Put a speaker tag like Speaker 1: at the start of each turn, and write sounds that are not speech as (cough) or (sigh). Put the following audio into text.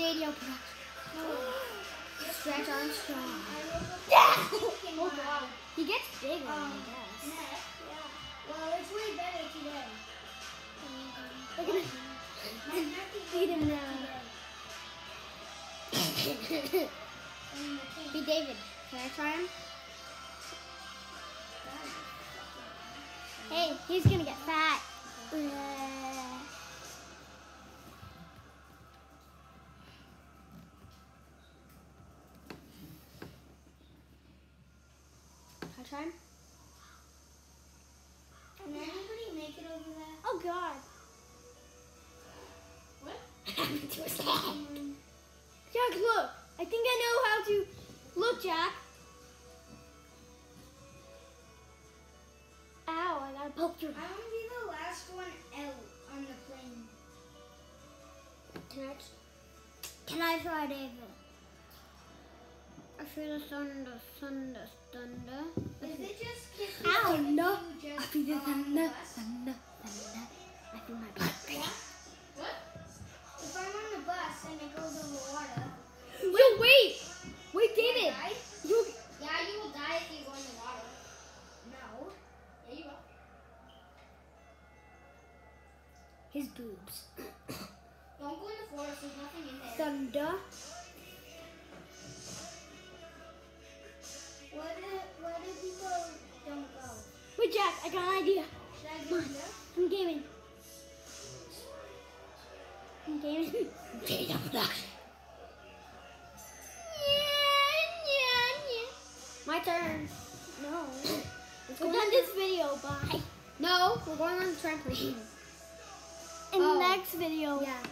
Speaker 1: Radio Production. Stretch Armstrong.
Speaker 2: Oh god.
Speaker 1: He gets bigger,
Speaker 2: Um,
Speaker 1: I guess.
Speaker 2: net. Well, it's way better today.
Speaker 1: Look at him.
Speaker 2: My neck is
Speaker 1: Feed him now.
Speaker 2: better than the king.
Speaker 1: Be David. Can I try him? Hey, he's gonna get fat. Uh, Can I try him?
Speaker 2: Can anybody make it over there?
Speaker 1: Oh God.
Speaker 2: What?
Speaker 1: happened to his leg? Jack, look. I think I know how to. Look, Jack. Ow, I got poked through.
Speaker 2: I want to be the last one out on the plane.
Speaker 1: Can I, can I try David? I feel the thunder, thunder, thunder.
Speaker 2: Is it just
Speaker 1: Ow, no. I feel the thunder, thunder, thunder. I feel my blood.
Speaker 2: What? If I'm on the bus and it goes in the water,
Speaker 1: Yo, wait! Wait, David! You.
Speaker 2: Yeah, you will die if you go in the water. No. Yeah, you will.
Speaker 1: His boobs.
Speaker 2: Don't go in the forest. There's nothing in there.
Speaker 1: Thunder. I got an idea.
Speaker 2: I
Speaker 1: Come on. I'm gaming. I'm gaming. (laughs) Data production. My turn. No. We're done this video. Bye. No, we're going on the trampoline. In
Speaker 2: Oh.
Speaker 1: the next video.
Speaker 2: Yeah.